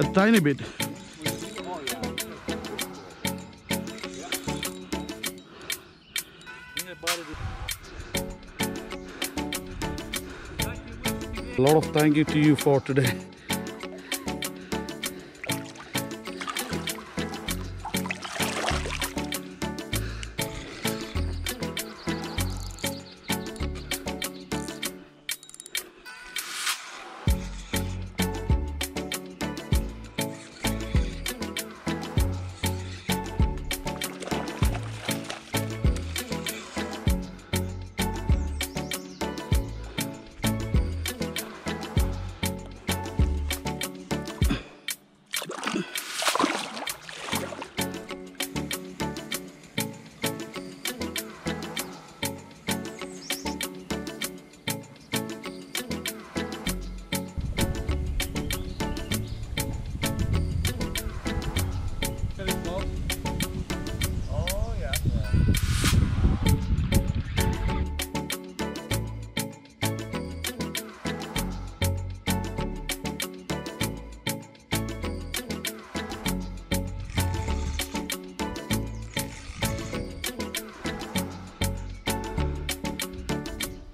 A tiny bit. A lot of thank you to you for today.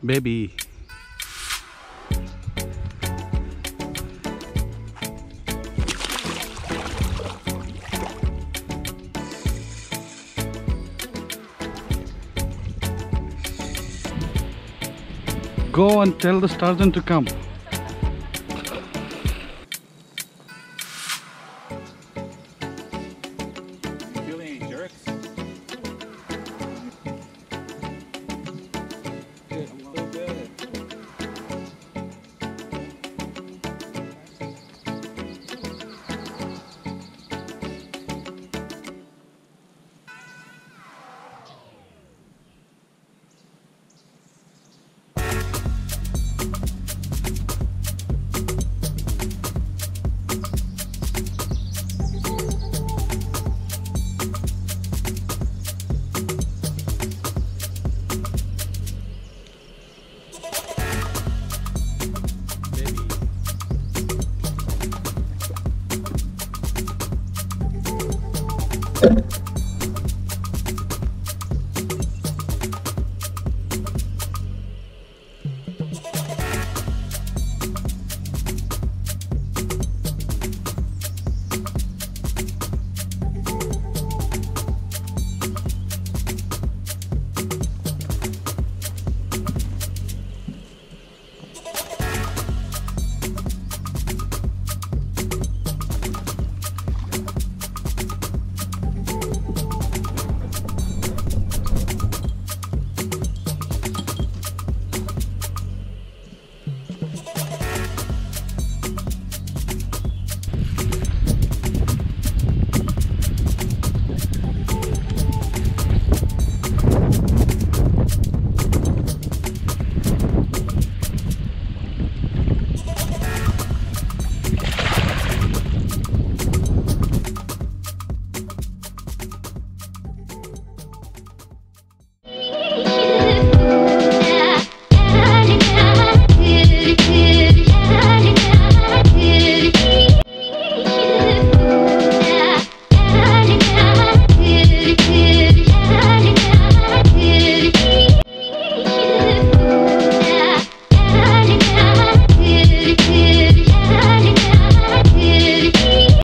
Baby. Go and tell the sturgeon to come.